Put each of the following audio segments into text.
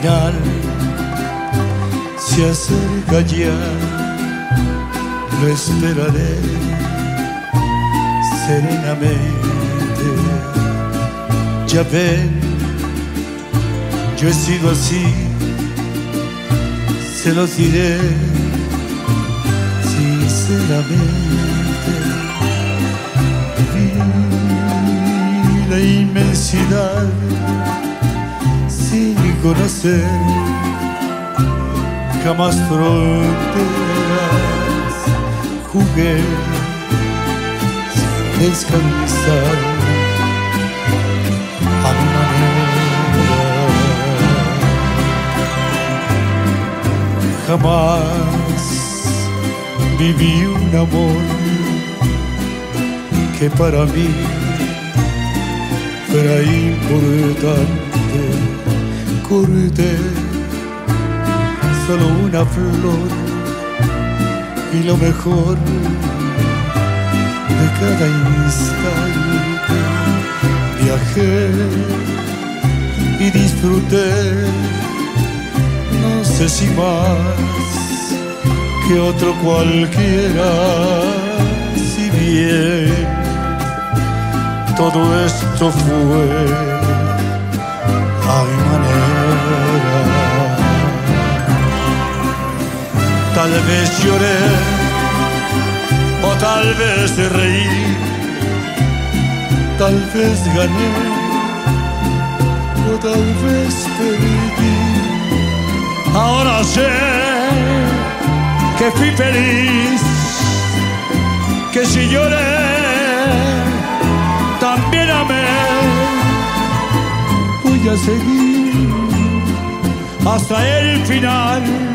final se acerca ya, lo esperaré serenamente. Ya ven, yo he sido así, se los diré sinceramente. Vi la inmensidad sin conocer jamás fronteras, jugué sin descansar a mi manera. Jamás viví un amor que para mí fuera importante. Corté solo una flor y lo mejor de cada instante. Viajé y disfruté, no sé si más que otro cualquiera, si bien todo esto fue a mi manera. Tal vez lloré o tal vez reí, tal vez gané o tal vez perdí. Ahora sé que fui feliz, que si lloré también amé. Voy a seguir hasta el final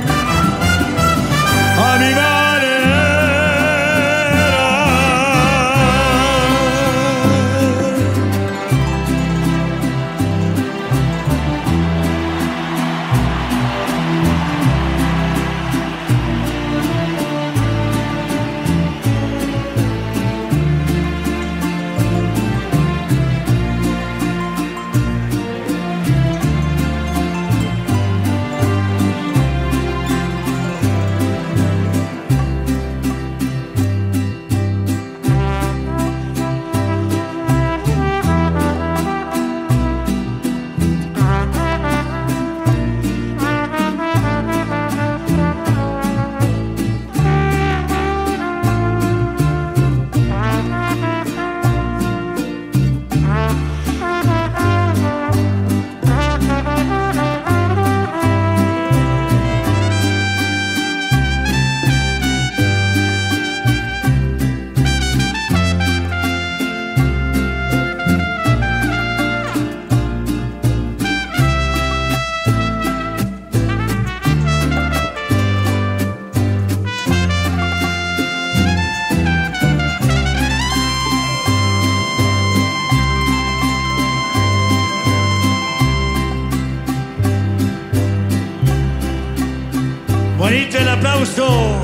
aplauso,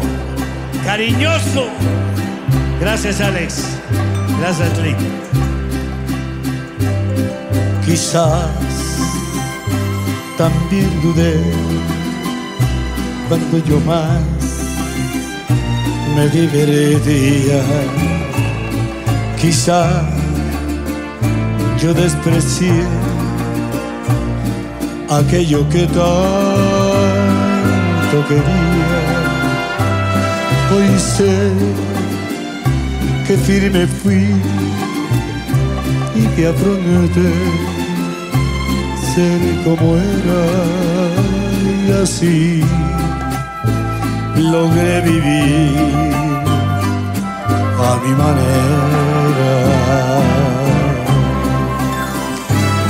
cariñoso. Gracias, Alex. Gracias, Lick. Quizás también dudé cuando yo más me divertía. Quizá yo desprecié aquello que tanto quería. Sé que firme fui y que afronté ser como era y así logré vivir a mi manera.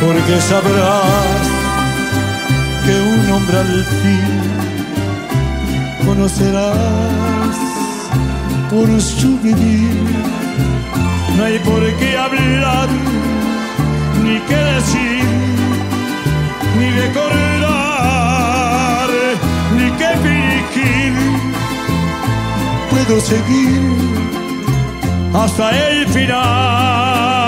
Porque sabrás que un hombre al fin conocerás por su vivir. No hay por qué hablar, ni qué decir, ni recordar, ni qué fingir. Puedo seguir hasta el final.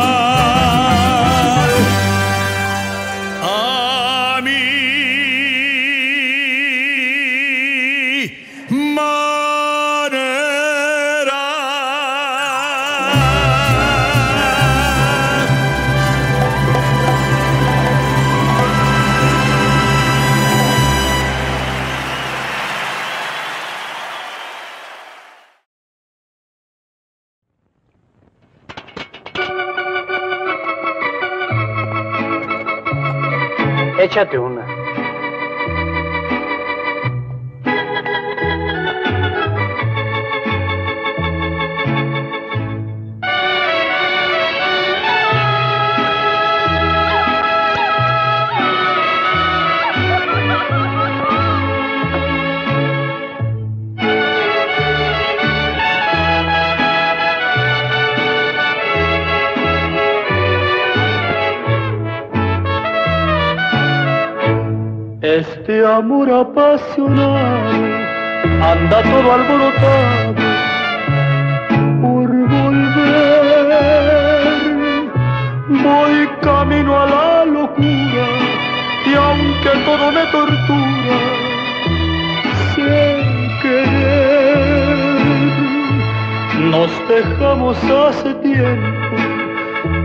Este amor apasionado anda todo alborotado por volver. Voy camino a la locura y aunque todo me tortura, sé querer. Nos dejamos hace tiempo,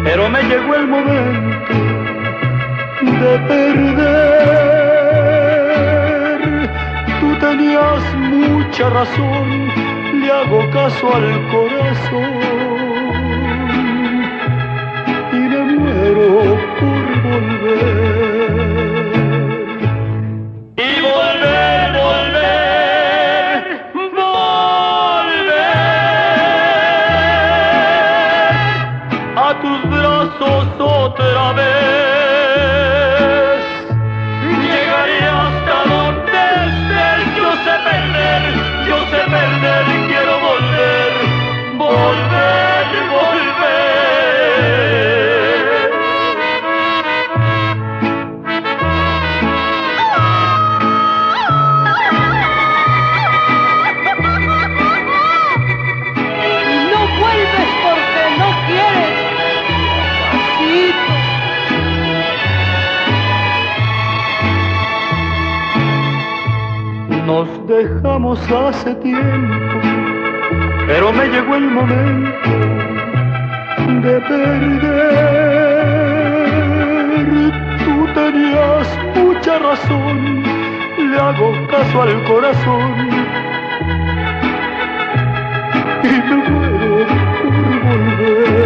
pero me llegó el momento de perder tenías mucha razón, le hago caso al corazón y me muero por volver. Hace tiempo, pero me llegó el momento de perder. Tú tenías mucha razón, le hago caso al corazón y me muero por volver.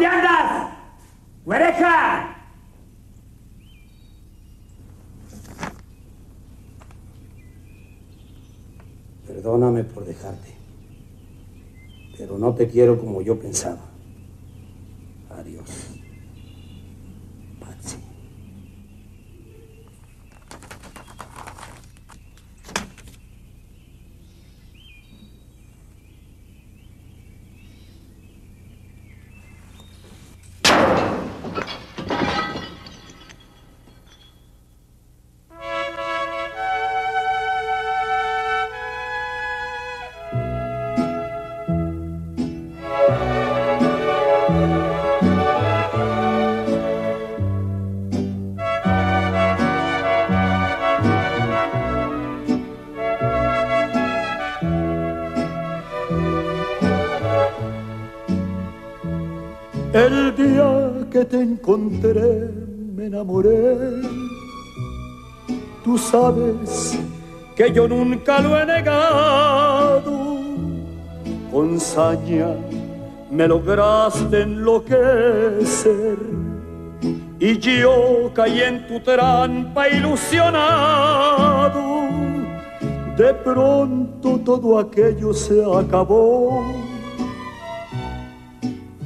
¿Dónde andas? Perdóname por dejarte, pero no te quiero como yo pensaba. Encontré me enamoré. Tú sabes que yo nunca lo he negado. Con saña me lograste enloquecer. Y yo caí en tu trampa ilusionado. De pronto todo aquello se acabó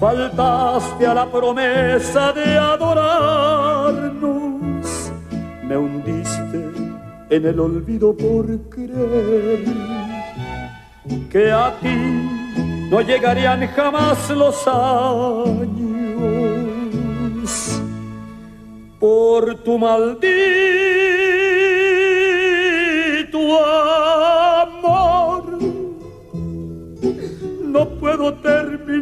faltaste a la promesa de adorarnos, me hundiste en el olvido por creer que a ti no llegarían jamás los años. Por tu maldito amor puedo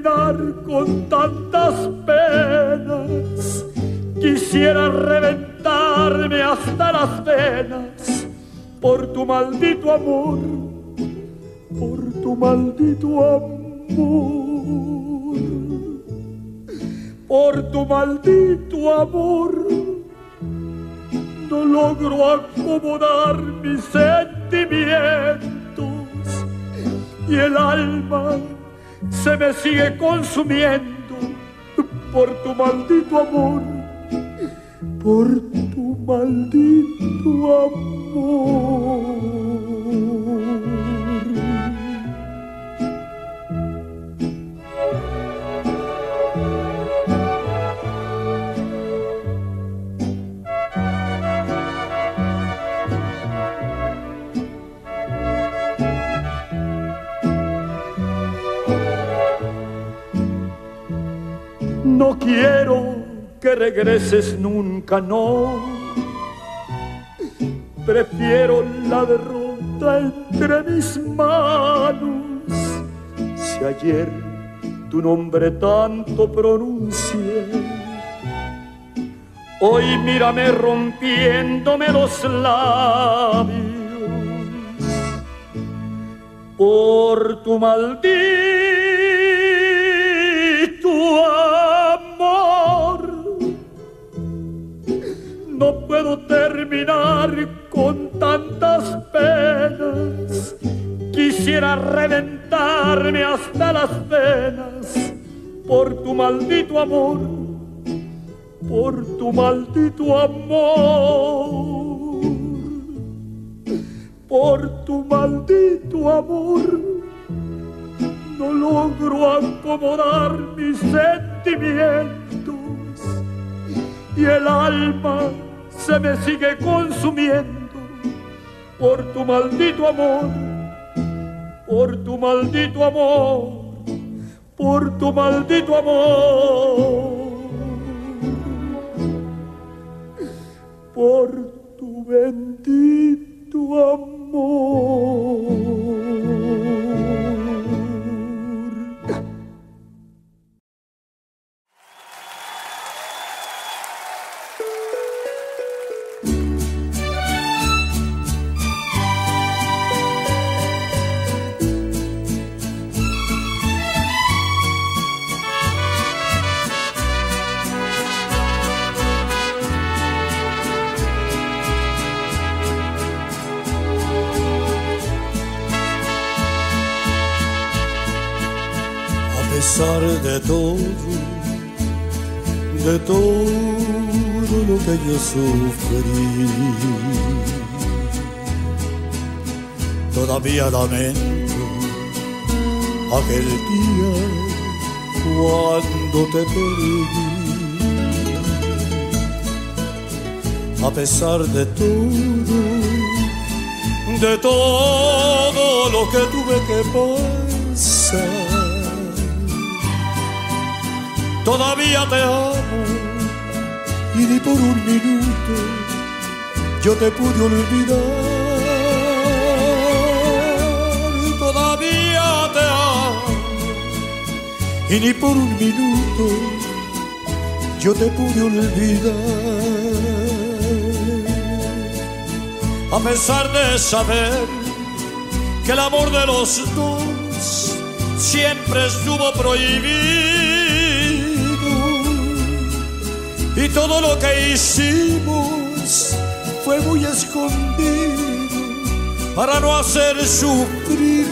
con tantas penas. Quisiera reventarme hasta las venas por tu maldito amor, por tu maldito amor, por tu maldito amor. No logro acomodar mis sentimientos y el alma se me sigue consumiendo por tu maldito amor, por tu maldito amor. No quiero que regreses nunca, no. Prefiero la derrota entre mis manos. Si ayer tu nombre tanto pronuncié, hoy mírame rompiéndome los labios por tu maldito no puedo terminar con tantas penas. Quisiera reventarme hasta las venas por tu maldito amor, por tu maldito amor, por tu maldito amor. No logro acomodar mis sentimientos y el alma se me sigue consumiendo por tu maldito amor, por tu maldito amor, por tu maldito amor, por tu bendito amor. De todo, de todo lo que yo sufrí. Todavía lamento aquel día cuando te perdí. A pesar de todo, de todo lo que tuve que pasar todavía te amo y ni por un minuto yo te pude olvidar. Todavía te amo y ni por un minuto yo te pude olvidar. A pesar de saber que el amor de los dos siempre estuvo prohibido y todo lo que hicimos fue muy escondido para no hacer sufrir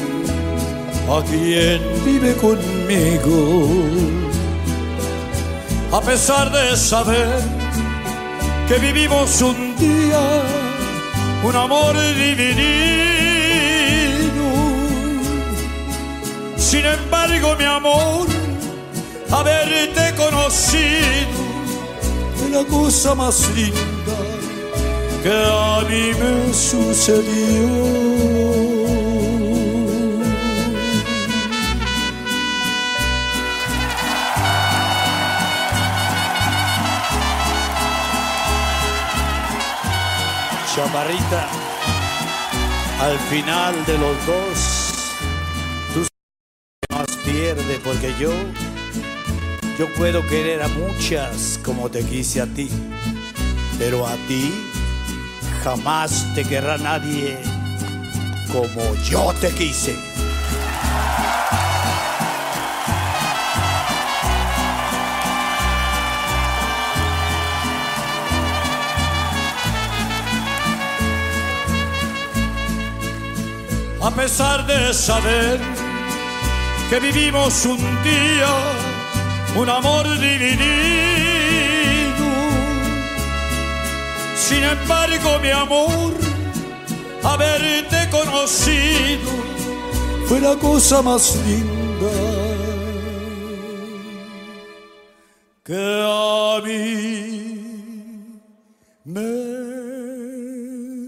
a quien vive conmigo. A pesar de saber que vivimos un día un amor dividido, sin embargo mi amor, haberte conocido la cosa más linda que a mí me sucedió. Chamarrita, al final de los dos, tú más pierde yo, yo puedo querer a muchas como te quise a ti, pero a ti jamás te querrá nadie como yo te quise. A pesar de saber que vivimos un día un amor dividido. Sin embargo, mi amor, haberte conocido fue la cosa más linda que a mí me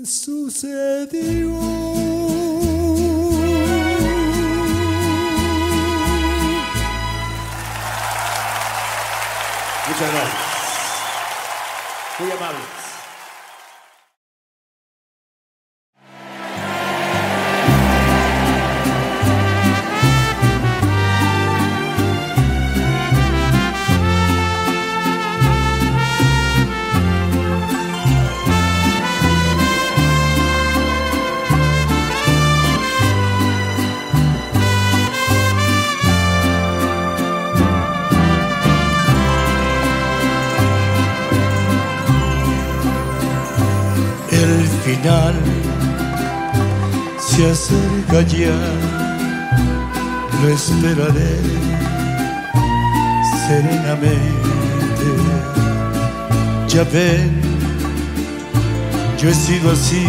sucedió. Muchas se acerca ya, lo esperaré serenamente. Ya ven, yo he sido así,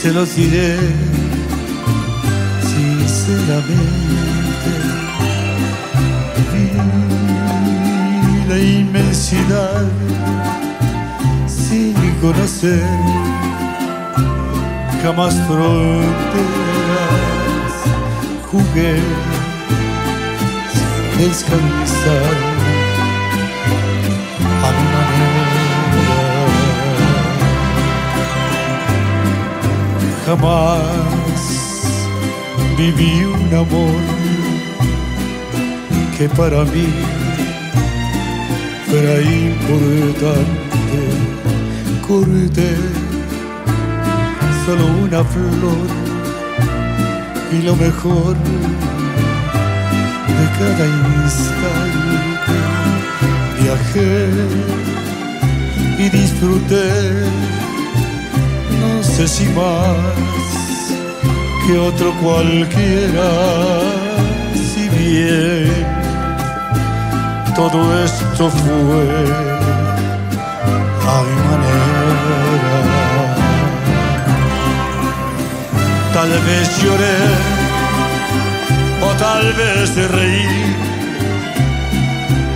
se los diré sinceramente. Vi la inmensidad sin conocer jamás fronteras. Jugué sin descansar a mi manera. Jamás viví un amor que para mí fuera importante corté solo una flor y lo mejor de cada instante. Viajé y disfruté, no sé si más que otro cualquiera, si bien todo esto fue a Tal vez lloré o tal vez reí,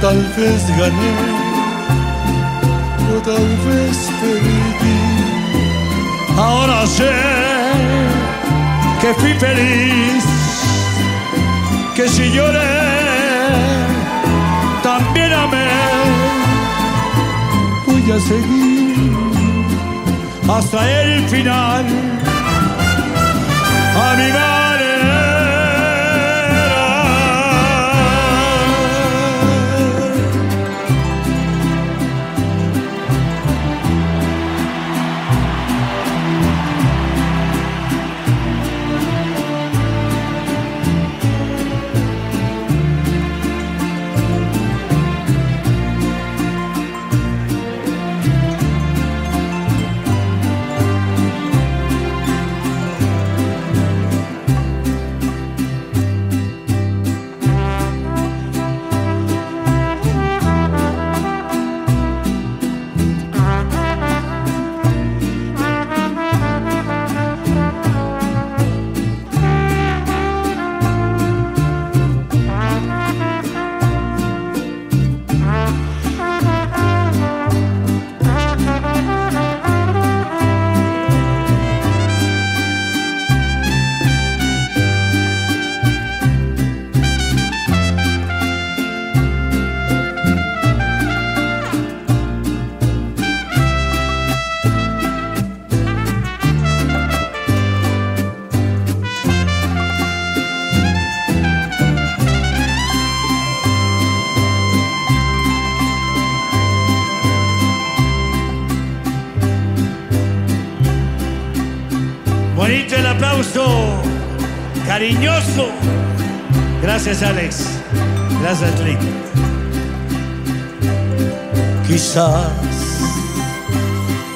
tal vez gané o tal vez perdí. Ahora sé que fui feliz, que si lloré también amé voy a seguir hasta el final. A Alex, gracias. Quizás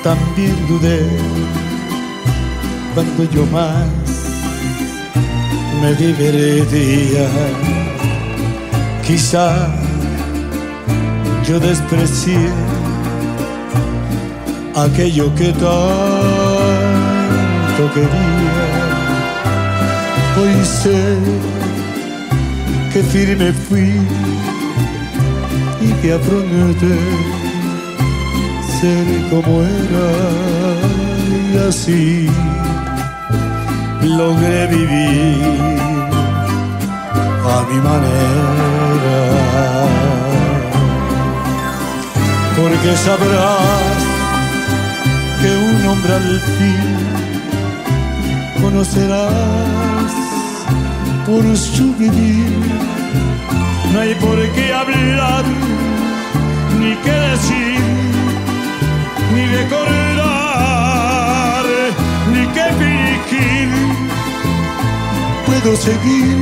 también dudé cuando yo más me divertía. Quizás yo desprecié aquello que tanto quería. Hoy sé que firme fui y que afronté ser como era y así logré vivir a mi manera. Porque sabrás que un hombre al fin conocerás por su vivir. No hay por qué hablar, ni qué decir, ni recordar, ni qué fingir. Puedo seguir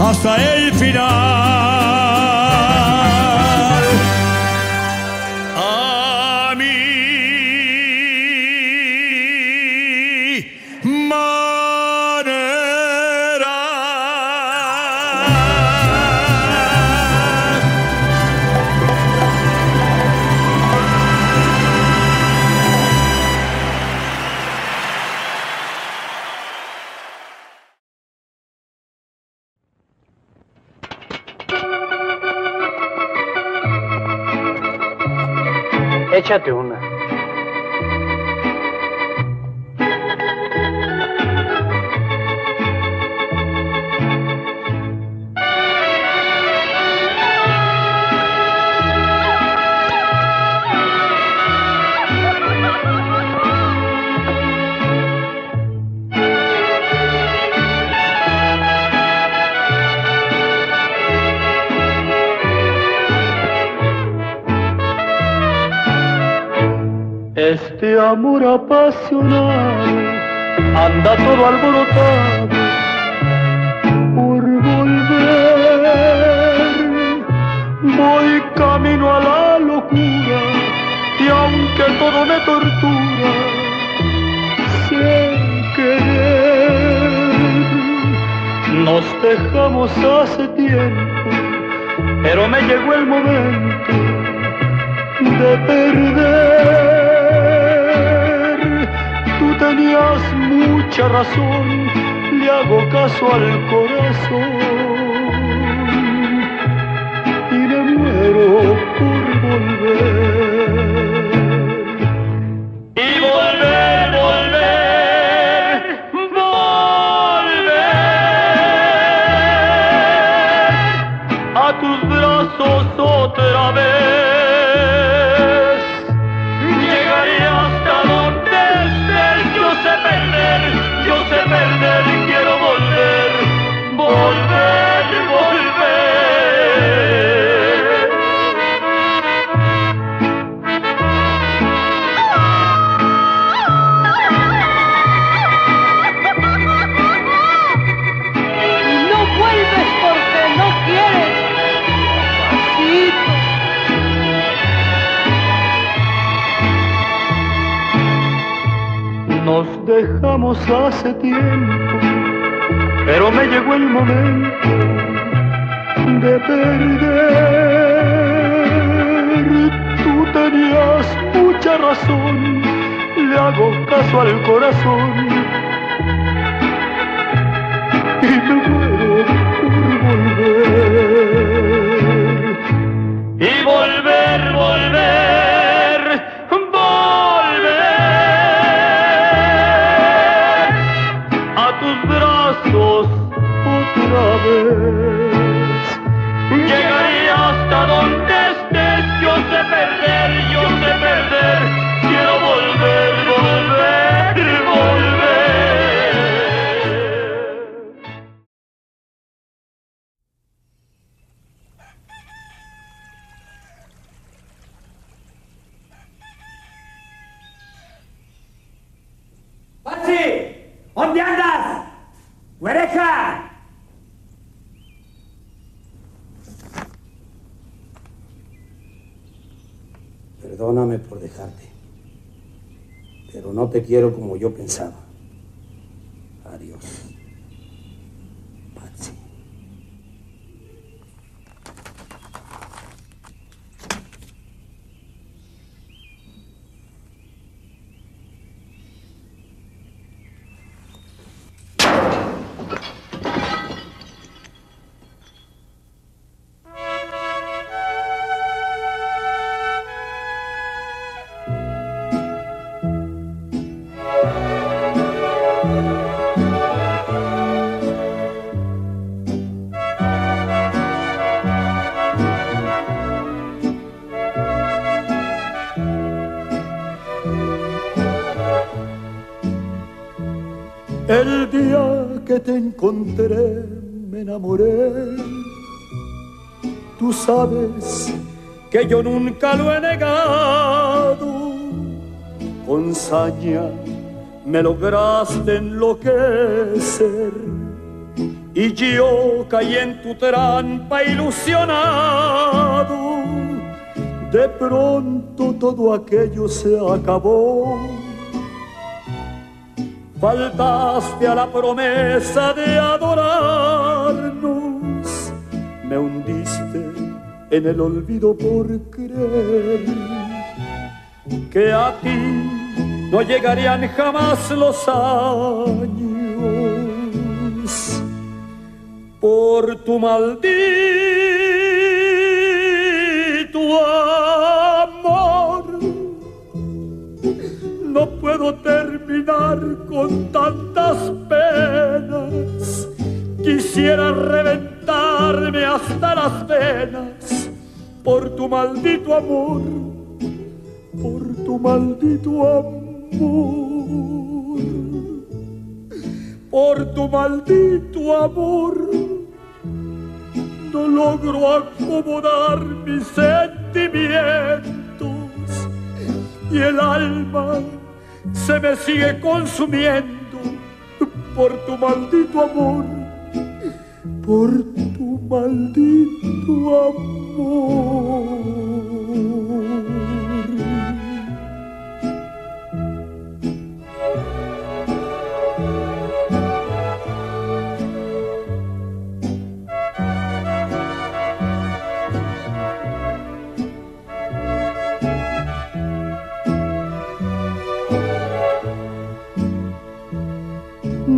hasta el final. Échate una. Apasionado anda todo alborotado caso al corazón dejamos hace quiero como yo pensaba. Te encontré me enamoré. Tú sabes que yo nunca lo he negado. Con saña me lograste enloquecer. Y yo caí en tu trampa ilusionado. De pronto todo aquello se acabó faltaste a la promesa de adorarnos, me hundiste en el olvido por creer que a ti no llegarían jamás los años. Por tu maldito amor no puedo con tantas penas. Quisiera reventarme hasta las venas por tu maldito amor, por tu maldito amor, por tu maldito amor. No logro acomodar mis sentimientos y el alma se me sigue consumiendo por tu maldito amor, por tu maldito amor.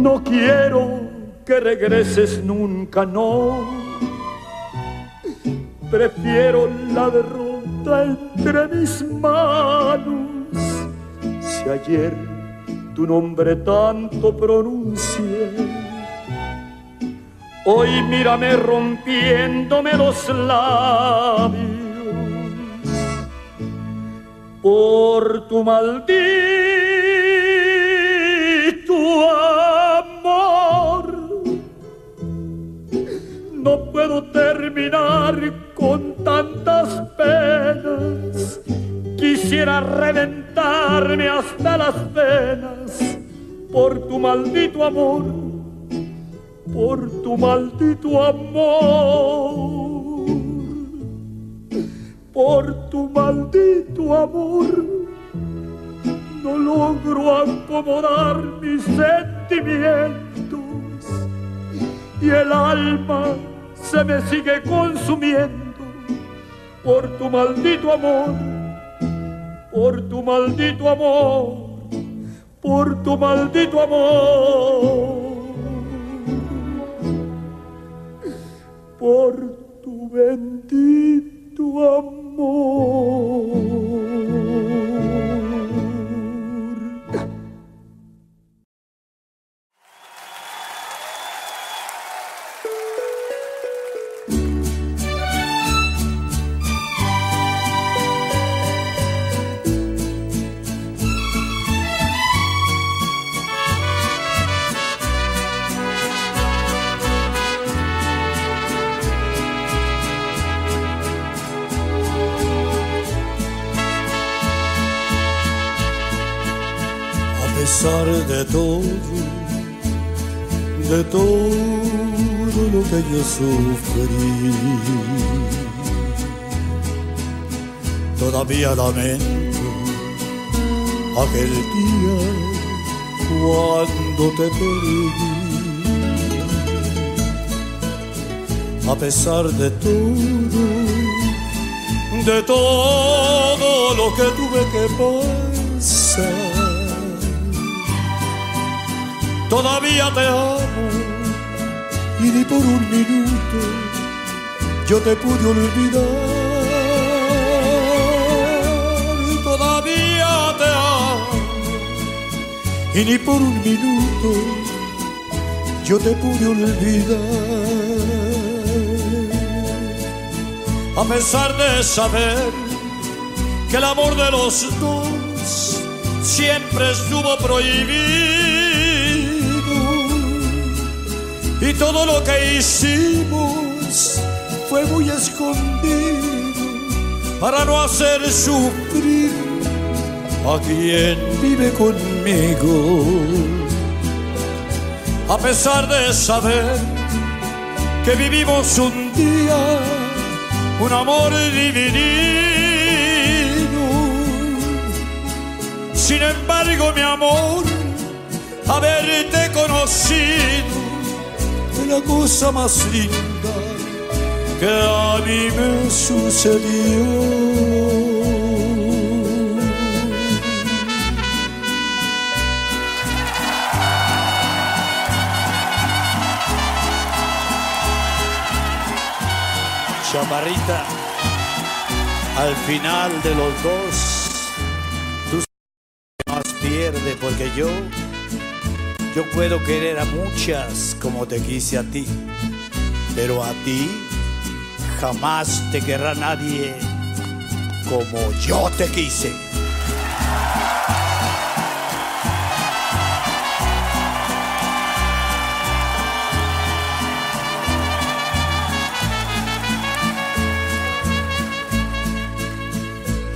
No quiero que regreses nunca, no. Prefiero la derrota entre mis manos. Si ayer tu nombre tanto pronuncié, hoy mírame rompiéndome los labios por tu maldito No puedo terminar con tantas penas. Quisiera reventarme hasta las venas por tu maldito amor, por tu maldito amor por tu maldito amor. No logro acomodar mis sentimientos y el alma se me sigue consumiendo por tu maldito amor, por tu maldito amor, por tu maldito amor, por tu bendito amor. Lamento aquel día cuando te perdí. A pesar de todo, de todo lo que tuve que pasar, todavía te amo y ni por un minuto yo te pude olvidar. Y ni por un minuto yo te pude olvidar. A pesar de saber que el amor de los dos siempre estuvo prohibido y todo lo que hicimos fue muy escondido para no hacer sufrir a quien vive conmigo. A pesar de saber que vivimos un día un amor dividido, sin embargo mi amor, haberte conocido fue la cosa más linda que a mí me sucedió. Chamarrita, al final de los dos, tú más pierde porque yo, yo puedo querer a muchas como te quise a ti, pero a ti jamás te querrá nadie como yo te quise.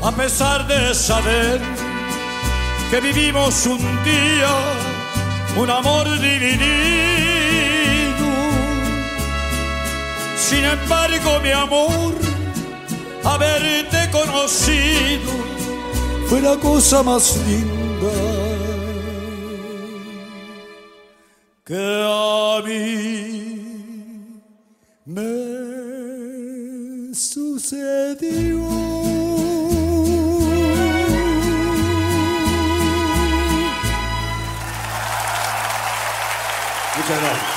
A pesar de saber que vivimos un día un amor dividido, sin embargo mi amor, haberte conocido fue la cosa más linda que a mí me sucedió. Muchas gracias.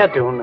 Échate una.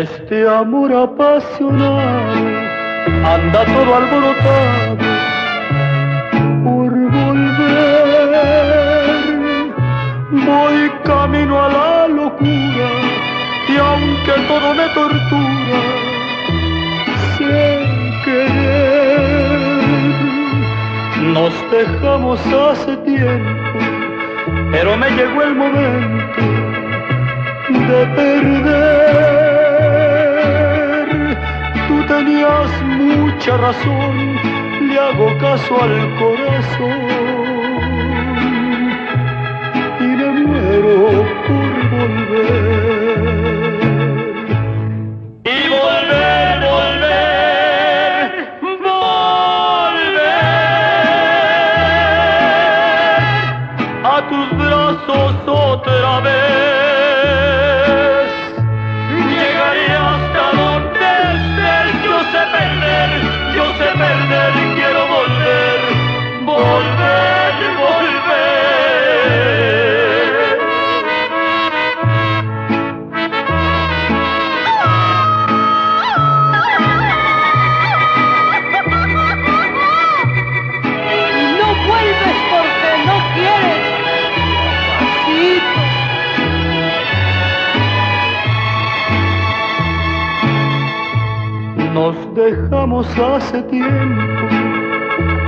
Este amor apasionado anda todo alborotado por volver. Voy camino a la locura y aunque todo me tortura, sé querer. Nos dejamos hace tiempo, pero me llegó el momento de perder mucha razón, le hago caso al corazón y me muero por volver. Hace tiempo,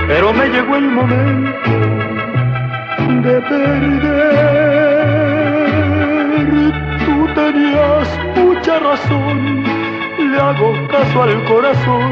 pero me llegó el momento de perder. Tú tenías mucha razón, le hago caso al corazón